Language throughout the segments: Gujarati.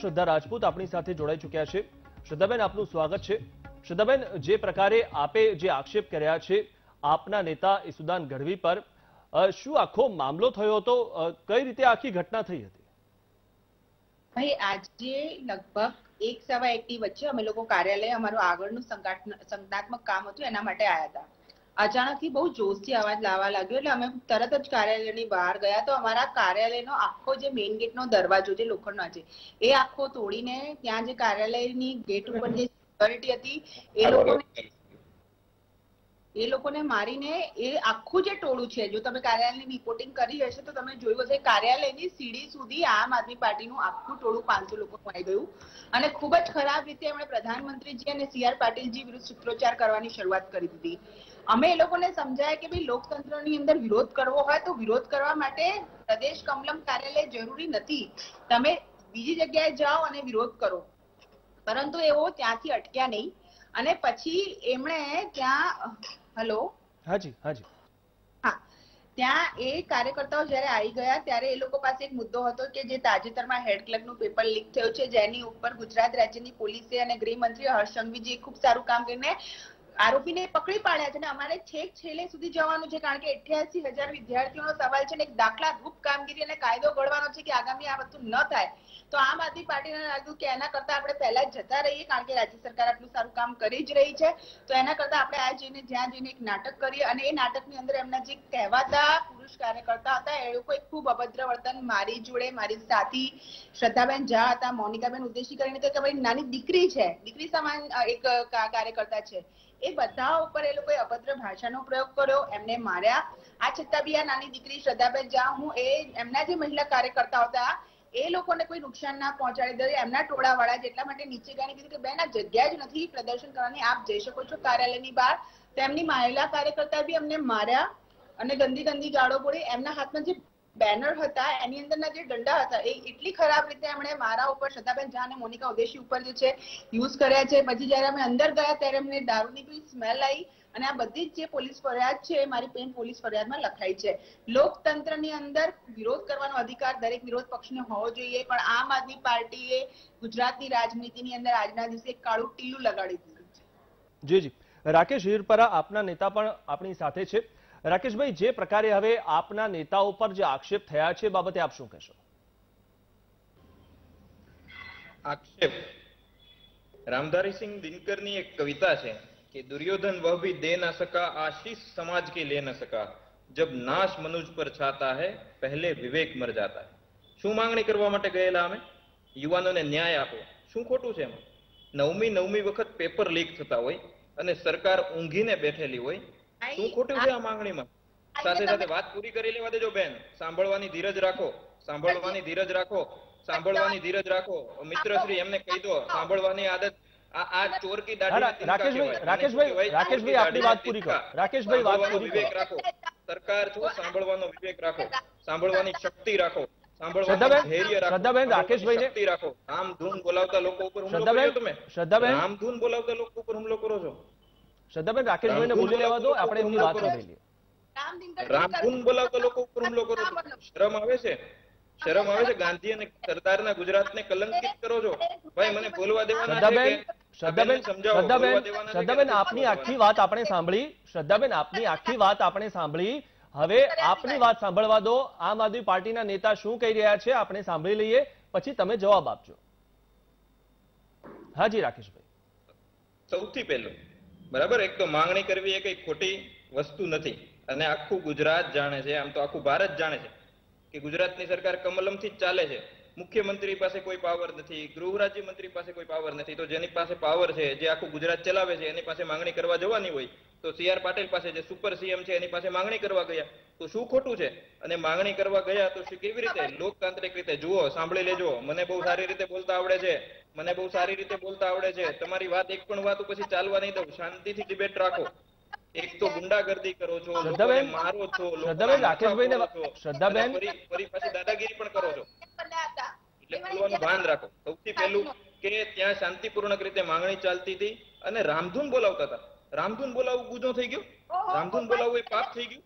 શ્રદ્ધા રાજપૂત આપણી સાથે જોડાઈ ચૂક્યા છે. શ્રદ્ધાબેન, આપનું સ્વાગત છે. શ્રદ્ધાબેન, જે પ્રકારે આપે જે આક્ષેપ કર્યા છે આપના નેતા ઈસુદાન ગઢવી પર શું આખો મામલો થયો હતો? કઈ રીતે આખી ઘટના થઈ હતી? ભાઈ, આજે લગભગ એક સવા એક ની વચ્ચે અમે લોકો કાર્યાલય અમારું આગળનું સંજ્ઞાત્મક કામ હતું, એના માટે આવ્યા હતા. અચાનકથી બહુ જોશથી અવાજ લાવવા લાગ્યો એટલે અમે તરત જ કાર્યાલયની બહાર ગયા તો અમારા કાર્યાલયનો આખો જે મેઇન ગેટનો દરવાજો જે લોખંડનો છે એ આખો તોડીને ત્યાં જે કાર્યાલયની ગેટ ઉપર જે સિક્યોરિટી હતી એ લોકોને એ લોકોને મારીને એ આખું જે ટોળું છે જો તમે કાર્યાલયની રિપોર્ટિંગ કરી હશે તો તમે જોયું હશે કાર્યાલયની સીડી સુધી આમ આદમી પાર્ટીનું આખું ટોળું પાંચસો લોકો આવી ગયું. અને ખૂબ જ ખરાબ રીતે એમણે પ્રધાનમંત્રીજી અને સી આર પાટીલજી વિરુદ્ધ સૂત્રોચ્ચાર કરવાની શરૂઆત કરી દીધી. અમે એ લોકોને સમજાય કે ભાઈ લોકતંત્રની અંદર વિરોધ કરવો હોય તો વિરોધ કરવા માટે પ્રદેશ કમલમ કાર્યાલય જરૂરી નથી. તમે બીજી જગ્યાએ જાઓ અને વિરોધ કરો. પરંતુ એવો ત્યાંથી અટક્યા નહીં. અને પછી એમણે ત્યાં હલો? હાજી હાજી. હા. ત્યાં એ કાર્યકર્તાઓ જ્યારે આવી ગયા ત્યારે એ લોકો પાસે એક મુદ્દો હતો કે જે તાજેતરમાં હેડનું પેપર લીક થયું છે. જેની ઉપર ગુજરાત રાજ્યની પોલીસે અને ગૃહમંત્રી હર્ષ સંઘવીજીએ ખૂબ સારું કામ કરીને આરોપીને પકડી પાડ્યા છે અને અમારે છેક છેલ્લે સુધી જવાનું છે કારણ કે અઠ્યાસી હજાર વિદ્યાર્થીઓનો સવાલ છે અને એક દાખલા રૂપ કામગીરી અને કાયદો ઘડવાનો છે કે આગામી આ વસ્તુ ન થાય. તો આમ આદમી પાર્ટીને લાગ્યું કે એના કરતા આપણે પહેલા જ જતા રહીએ કારણ કે રાજ્ય સરકાર આટલું સારું કામ કરી જ રહી છે. તો એના કરતા આપણે આ જઈને, જ્યાં જઈને એક નાટક કરીએ અને એ નાટકની અંદર એમના જે કહેવાતા પુરુષ કાર્યકર્તા હતા. એ લોકોએ ખૂબ અભદ્ર વર્તન મારી જોડે, મારી સાથી શ્રદ્ધાબેન ઝા હતા, મોનિકાબેન ઉદ્દેશી કરીને કે ભાઈ, નાની દીકરી છે, દીકરી સમાન એક કાર્યકર્તા છે. એ બધા ઉપર એ લોકોએ અભદ્ર ભાષાનો પ્રયોગ કર્યો. એમને માર્યા. આ છતાં બી આ નાની દીકરી શ્રદ્ધાબેન ઝા, હું એ, એમના જે મહિલા કાર્યકર્તા હતા, એ લોકોને કોઈ નુકસાન ના પહોંચાડી દે. એમના ટોળા વાળા જેટલા માટે નીચે ગયા કીધું કે, બેન, આ જગ્યા જ નથી. પ્રદર્શન કરવાની આપ જઈ શકો છો કાર્યાલયની બહાર. તેમની મહિલા કાર્યકર્તા બી અમને માર્યા. અને ગંદી ગંદી ગાળો પડી એમના હાથમાં જે બેનર હતા, એની અંદરના જે દંડા હતા, એ એટલી ખરાબ રીતે એમણે મારા ઉપર, શ્રદ્ધાબેન ઝા અને મોનિકા ઉદેશી ઉપર જે છે યુઝ કર્યા છે. પછી જયારે અમે અંદર ગયા ત્યારે અમને દારૂની કોઈ સ્મેલ આવી અને આ બધી જ જે પોલીસ ફરિયાદ છે, એ મારી પેન પોલીસ ફરિયાદમાં લખાઈ છે. લોકતંત્રની અંદર વિરોધ કરવાનો અધિકાર દરેક વિરોધ પક્ષને હોવો જોઈએ, પણ આમ આદમી પાર્ટીએ ગુજરાતની રાજનીતિની અંદર આજના દિવસે એક કાળું ટીલું લગાડી દીધું છે. જી જી. રાકેશ હિરપરા આપના નેતા પણ આપણી સાથે છે. રાકેશભાઈ, જે પ્રકારે હવે આપના નેતાઓ પર જે આક્ષેપ થયા છે બાબતે આપ શું કહેશો? આક્ષેપ. રામધારીસિંહ દિનકરની એક કવિતા છે કે, દુર્યોધન વહ ભી દે ના સકા, આશીષ સમાજ કે લે ન સકા. જબ નાશ મનુજ પર છાતા હે, પહેલે વિવેક મર જાતા હે. શું માંગણી કરવા માટે ગયેલા અમે? યુવાનોને ન્યાય આપો. શું ખોટું છે એમાં? નવમી નવમી વખત પેપર લીક થતા હોય અને સરકાર ઊંઘીને બેઠેલી હોય શું ખોટું છે આ માંગણીમાં. સાથે સાથે વાત પૂરી કરી લેવા દેજો બેન સાંભળવાની ધીરજ રાખો સાંભળવાની ધીરજ રાખો સાંભળવાની ધીરજ રાખો. મિત્રશ્રી એમને કહી દો સાંભળવાની આદત આ ચોરકી દાઢી રાકેશભાઈ રાકેશભાઈ રાકેશભાઈ આપની વાત પૂરી કરો. રાકેશભાઈ વાત પૂરી વિવેક રાખો. સરકાર છો સાંભળવાનો વિવેક રાખો. સાંભળવાની શક્તિ રાખો. શ્રદ્ધાબેન, શ્રદ્ધાબેન, શક્તિ રાખો. રામ ધૂન બોલાવતા લોકો ઉપર હુમલો કર્યો તમે? શ્રદ્ધાબેન. રામ ધૂન બોલાવતા લોકો ઉપર હુમલો કરો છો? શ્રદ્ધાબેન રાકેશભાઈને બોલી લેવા દો આપણે એમની વાત કરી લઈએ. રામ દિનકર રામ ધૂન બોલાવતા લોકો ઉપર હુમલો કરો શરમ આવે છે? શરમ આવે છે? ગાંધી અને સરદારના ગુજરાતને કલંકિત કરો છો? ભાઈ મને બોલવા દેવાના છે શ્રદ્ધાબેન શ્રદ્ધાબેન શ્રદ્ધાબેન આપની આખી વાત આપણે સાંભળી. શ્રદ્ધાબેન આપની આખી વાત આપણે સાંભળી. હવે આપની વાત સાંભળવા દો. આમ આદમી પાર્ટીના નેતા શું કહી રહ્યા છે આપણે સાંભળી લઈએ. પછી તમે જવાબ આપજો. હાજી રાકેશભાઈ. સૌથી પહેલું બરાબર? એક તો માંગણી કરવી એ કઈ ખોટી વસ્તુ નથી. અને આખું ગુજરાત જાણે છે, આમ તો આખું ભારત જાણે છે, કે ગુજરાતની સરકાર કમલમથી જ ચાલે છે. મુખ્યમંત્રી પાસે કોઈ પાવર નથી, ગૃહ રાજ્ય મંત્રી પાસે કોઈ પાવર નથી. તો જેની પાસે પાવર છે, જે આખું ગુજરાત ચલાવે છે, એની પાસે માંગણી કરવા જવાની હોય તો સી આર પાટીલ પાસે જે સુપર સીએમ છે એની પાસે માંગણી કરવા ગયા. તો શું ખોટું છે? અને માંગણી કરવા ગયા તો શું કેવી રીતે? લોકતાંત્રિક રીતે. જુઓ સાંભળી લેજો. મને બહુ સારી રીતે બોલતા આવડે છે. મને બહુ સારી રીતે બોલતા આવડે છે. તમારી વાત એક પણ વાત પછી ચાલવા નહીં દઉં. શાંતિથી ડિબેટ રાખો. એક તો ગુંડાગર્દી કરો છો શ્રદ્ધાબેન, મારો છો શ્રદ્ધાબેન, રાકેશભાઈ ને શ્રદ્ધાબેન. ફરી પાછી દાદાગીરી પણ કરો છો. એટલે બોલવાનું ભાન રાખો. સૌથી પહેલું કે ત્યાં શાંતિપૂર્ણક રીતે માંગણી ચાલતી હતી અને રામધૂન બોલાવતા હતા. રામધૂન બોલાવવું ગુનો થઈ ગયો? રામધૂન બોલાવવું એ પાપ થઈ ગયું?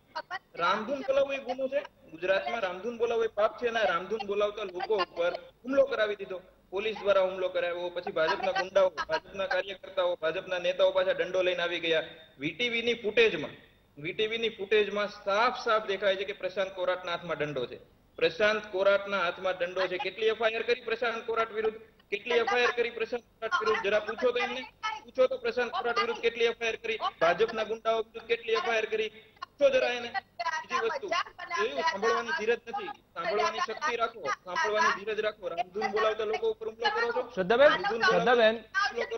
રામધૂન બોલાવવું એ ગુનો છે? ગુજરાતમાં રામધૂન બોલાવવું એ પાપ છે અને રામધૂન બોલાવતા લોકો ઉપર હુમલો કરાવી દીધો. પોલીસ દ્વારા હુમલો કરાવ્યો પછી ભાજપના ગુંડાઓ ભાજપના કાર્યકર્તાઓ ભાજપના નેતાઓ પાછા દંડો લઈને આવી ગયા. વીટીવી ની ફૂટેજમાં વીટીવી ની ફૂટેજમાં સાફ સાફ દેખાય છે કે પ્રશાંત કોરાટના હાથમાં દંડો છે. પ્રશાંત કોરાટના હાથમાં દંડો છે. કેટલી એફઆઈઆર કરી પ્રશાંત કોરાટ વિરુદ્ધ? કેટલી એફઆઈઆર કરી પ્રશાંત કોરાટ વિરુદ્ધ? જરા પૂછો તો એમને. પૂછો તો પ્રશાંત કોરાટ વિરુદ્ધ કેટલી એફઆઈઆર કરી? ભાજપના ગુંડાઓ વિરુદ્ધ કેટલી એફઆઈઆર કરી? પૂછો જરા એને. બીજી વસ્તુ જોયું સાંભળવાની ધીરજ નથી. સાંભળવાની શક્તિ રાખો. સાંભળવાની ધીરજ રાખો. રામધૂન બોલાવતા લોકો ઉપર હુમલો કરો છો? શ્રદ્ધાબેન શ્રદ્ધાબેન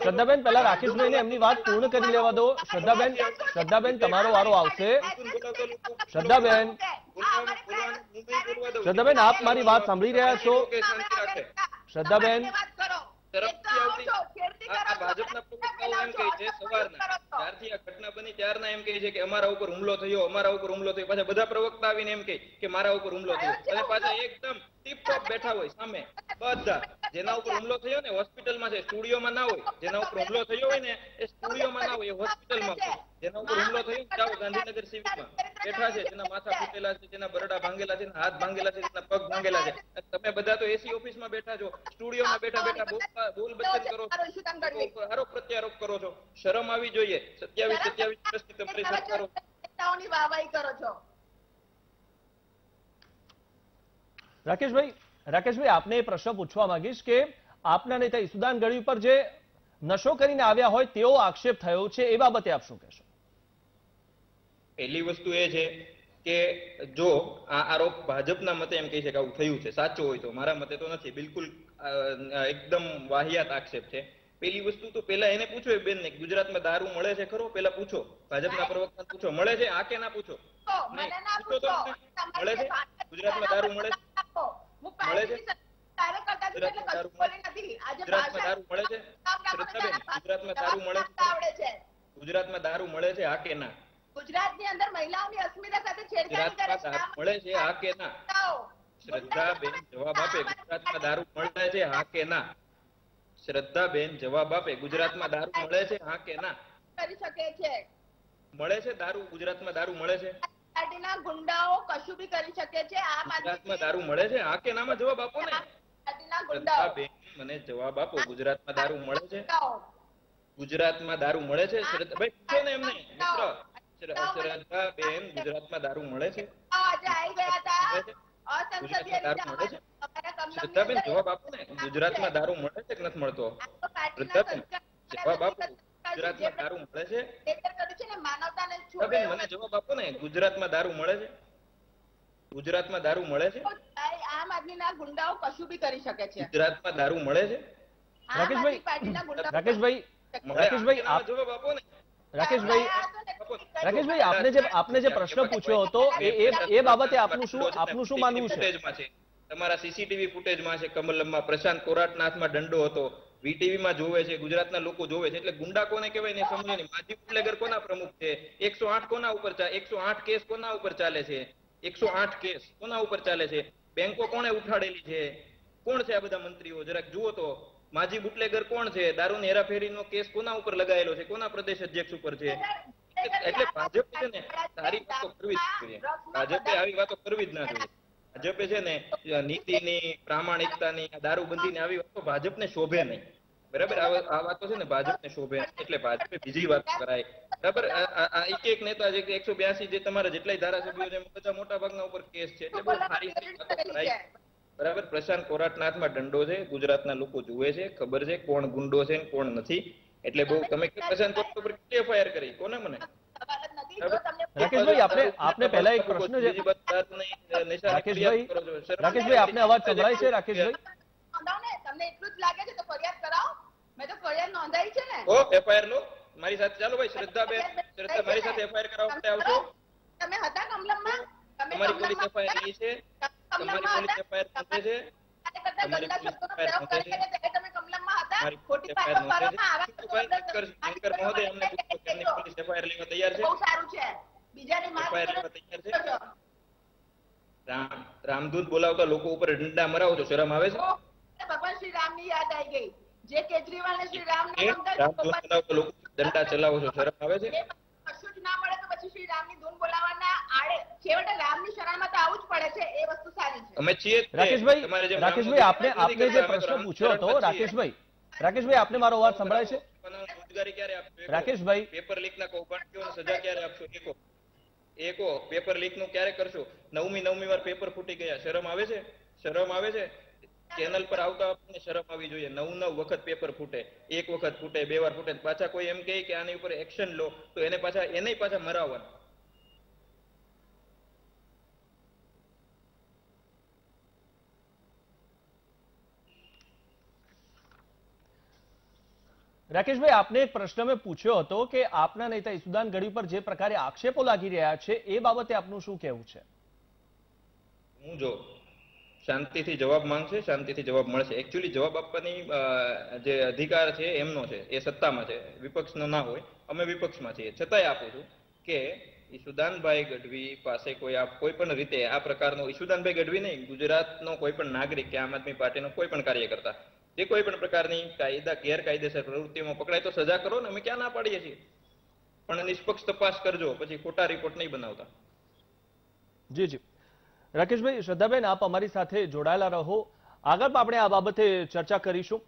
શ્રદ્ધાબેન પહેલા રાકેશભાઈને એમની વાત પૂર્ણ કરી લેવા દો. શ્રદ્ધાબેન શ્રદ્ધાબેન તમારો વારો આવશે. શ્રદ્ધાબેન શ્રદ્ધાબેન આપ મારી વાત સાંભળી રહ્યા છો. કે શ્રદ્ધાબેન તરફથી આવતી આ આ ભાજપના પ્રવક્તાઓ એમ કહે છે સવારના ત્યારથી આ ઘટના બની ત્યારના એમ કહે છે કે અમારા ઉપર હુમલો થયો અમારા ઉપર હુમલો થયો. પાછા બધા પ્રવક્તા આવીને એમ કહે કે મારા ઉપર હુમલો થયો. અને પાછા એકદમ ટીપ ટોપ બેઠા હોય સામે. બધા. જેના ઉપર હુમલો થયો ને હોસ્પિટલમાં છે સ્ટુડિયોમાં ના હોય જેના ઉપર હુમલો થયો હોય ને એ સ્ટુડિયોમાં ના હોય એ હોસ્પિટલમાં હોય જેના ઉપર હુમલો થયો ને જાઓ ગાંધીનગર સિવિલમાં. બેઠા છે જેના માથા ફૂટેલા છે જેના બરડા ભાંગેલા છે જેના હાથ ભાંગેલા છે જેના પગ ભાંગેલા છે. તમે બધા તો એસી ઓફિસમાં બેઠા છો સ્ટુડિયોમાં બેઠા બેઠા બોલ બચન કરો. છો આરોપ પ્રત્યારોપ કરો છો. શરમ આવી જોઈએ. સત્યાવીસ સત્યાવીસ વર્ષથી તમારી સરકારો. વાહવાહી કરો છો. રાકેશભાઈ રાકેશભાઈ આપને એ પ્રશ્ન પૂછવા માંગીશ કે આપના નેતા ઈસુદાન ગઢવી પર જે નશો કરીને આવ્યા હોય તેવો આક્ષેપ થયો છે એ બાબતે આપ શું કહેશો? પહેલી વસ્તુ એ છે કે જો આ આરોપ ભાજપના મતે એમ કહી છે કે આવું થયું છે સાચો હોય તો મારા મતે તો નથી બિલકુલ એકદમ વાહિયાત આક્ષેપ છે. પેલી વસ્તુ તો પેલા એને પૂછો એ બેન ને ગુજરાતમાં દારૂ મળે છે ખરો? પેલા પૂછો ભાજપના પ્રવક્તા પૂછો મળે છે? આ કે ના પૂછો. મળે છે? ગુજરાતમાં દારૂ મળે છે. હું ગુજરાતમાં દારૂ મળે છે? હા કે ના? ગુજરાતની અંદર મહિલાઓની અસ્મિતા સાથે છેડછાડ કરે ગુજરાતમાં છે. દારૂ મળે છે હા કે ના? શ્રદ્ધાબેન જવાબ આપે ગુજરાતમાં દારૂ મળે છે હા કે ના? શ્રદ્ધાબેન જવાબ આપે ગુજરાતમાં દારૂ મળે છે હા કે ના? કરી શકે છે. મળે છે દારૂ? ગુજરાતમાં દારૂ મળે છે? પાર્ટીના ગુંડાઓ કશું બી કરી શકે છે? આ ગુજરાતમાં દારૂ મળે છે? હા કે નામાં જવાબ આપો ને. પાર્ટીના ગુંડાઓ. મને જવાબ આપો. ગુજરાતમાં દારૂ મળે છે? ગુજરાતમાં દારૂ મળે છે? ભાઈ પૂછો ને એમને મિત્ર. શ્રદ્ધાબેન ગુજરાતમાં દારૂ મળે છે? આજે આવી ગયા હતા અસંસદીય દારૂ મળે છે? શ્રદ્ધાબેન જવાબ આપો ને. ગુજરાતમાં દારૂ મળે છે કે નથી મળતો? શ્રદ્ધાબેન જવાબ આપો. ગુજરાતમાં દારૂ મળે છે? બેદર કર્યું છે ને માનવતાને છોડે શ્રદ્ધાબેન મને જવાબ આપો ને ગુજરાતમાં દારૂ મળે છે? ગુજરાતમાં દારૂ મળે છે? આમ આદમીના ગુંડાઓ કશું બી કરી શકે છે. ગુજરાતમાં દારૂ મળે છે? રાકેશભાઈ, રાકેશભાઈ રાકેશભાઈ, આપ- જવાબ આપો ને. રાકેશભાઈ રાકેશભાઈ આપને જે આપને જે પ્રશ્ન પૂછ્યો હતો એ એ બાબતે આપનું શું આપનું શું માનવું છે? તમારા સીસીટીવી ફૂટેજમાં છે. કમલમમાં પ્રશાંત કોરાટના હાથમાં દંડો હતો. વીટીવી માં જોવે છે, ગુજરાતના લોકો જોવે છે, એટલે ગુંડા કોને કહેવાય ને સમજો નહીં. માજી બુટલેગર કોના પ્રમુખ છે? એકસો આઠ કોના ઉપર એકસો આઠ કેસ કોના ઉપર ચાલે છે? એકસો આઠ કેસ કોના ઉપર ચાલે છે? બેંકો કોને ઉઠાડેલી છે? કોણ છે આ બધા મંત્રીઓ? જરાક જુઓ તો. માજી બુટલેગર કોણ છે? દારૂની હેરાફેરીનો કેસ કોના ઉપર લગાયેલો છે? કોના પ્રદેશ અધ્યક્ષ ઉપર છે? એટલે ભાજપ છે ને સારી વાતો કરવી જ જોઈએ. ભાજપે આવી વાતો કરવી જ ના જોઈએ. ભાજપે છે ને નીતિની દારૂબંધી દારૂબંધીની આવી વાતો ભાજપને શોભે નહીં. બરાબર આ વાતો છે ને ભાજપને શોભે એટલે ભાજપે બીજી વાત કરાય બરાબર આ- એક એક નેતા જે એકસો બ્યાસી જે તમારા જેટલાય ધારાસભ્યો છે બધા મોટા ભાગના ઉપર કેસ છે એટલે બહુ સારી કરાય બરાબર પ્રશાંત કોરાટનાથમાં દંડો છે ગુજરાતના લોકો જુએ છે ખબર છે કોણ ગુંડો છે ને કોણ નથી એટલે બહુ તમે કે પ્રશાંત કોરાટ ઉપર કેટલી એફઆઈઆર કરી કોને મને રાકેશભાઈ, આપણે- આપને પહેલા એક પ્રશ્ન રાકેશભાઈ છો. રાકેશભાઈ આપને અવાજ સંભળાય છે રાકેશભાઈ મેં તો ફરિયાદ નોંધાઈ છે ને. ઓ એફઆઈઆર લો. મારી સાથે ચાલો ભાઈ શ્રદ્ધાબેન શ્રદ્ધા મારી સાથે એફઆઈઆર કરાવવા માટે આવજો. તમે હતા કમલમમાં? તમે તમારી પોલીસ એફઆઈઆર લી છે. તમારી પોલીસ એફઆઈઆર થશે છે? રામ રામદૂત બોલાવતા લોકો ઉપર ડંડા મરાવો છો શરમ આવે છે? ભગવાન શ્રી રામની યાદ આવી ગઈ. જે કેજરીવાલને શ્રી રામ એ રામદૂત બોલાવતા લોકો દંડા ચલાવો છો શરમ આવે છે? કશું જ ના મળે તો પછી શ્રી રામની ધૂન બોલાવવાના આડે છેવટે રામની શરણમાં તો આવું જ પડે છે એ વસ્તુ સારી છે. અમે છીએ રાકેશભાઈ રાકેશભાઈ આપને આપને જે પ્રશ્ન પૂછ્યો હતો રાકેશભાઈ રાકેશભાઈ આપને મારો અવાજ સંભળાય છે. રાકેશભાઈ. પેપર લીકના કૌભાંડીઓને સજા ક્યારે આપશો? એકો એકો પેપર લીકનું ક્યારે કરશો? નવમી નવમી વાર પેપર ફૂટી ગયા. શરમ આવે છે? શરમ આવે છે? ચેનલ પર આવતા આપણને શરમ આવી જોઈએ. નવ નવ વખત પેપર ફૂટે એક વખત ફૂટે બે વાર ફૂટે પાછા કોઈ એમ કહે કે આની ઉપર એક્શન લો તો એને પાછા એને પાછા મરાવવાના. રાકેશભાઈ આપને એક પ્રશ્ન મેં પૂછ્યો હતો કે આપના નેતા ઈસુદાન ગઢવી પર જે પ્રકારે આક્ષેપો લાગી રહ્યા છે એ બાબતે આપનું શું કહેવું છે? હું જો શાંતિથી જવાબ માંગશે, શાંતિથી જવાબ મળશે. એકચ્યુઅલી જવાબ આપવાની જે અધિકાર છે એમનો છે, એ સત્તામાં છે. વિપક્ષનો ના હોય, અમે વિપક્ષમાં છીએ. છતાંય આપું છું કે ઈશુદાનભાઈ ગઢવી પાસે કોઈ આ કોઈ પણ રીતે આ પ્રકારનો, ઈશુદાનભાઈ ગઢવી નહીં, ગુજરાતનો કોઈ પણ નાગરિક કે આમ આદમી પાર્ટીનો કોઈ પણ કાર્યકર્તા, જે કોઈ પણ પ્રકારની કાયદા, ગેરકાયદેસર પ્રવૃત્તિમાં પકડાય તો સજા કરો ને અમે ક્યાં ના પાડીએ છીએ? પણ નિષ્પક્ષ તપાસ કરજો, પછી ખોટા રિપોર્ટ નહીં બનાવતા. જી જી. રાકેશભાઈ શ્રદ્ધાબેન આપ અમારી સાથે જોડાયેલા રહો. આગળ પણ આપણે આ બાબતે ચર્ચા કરીશું.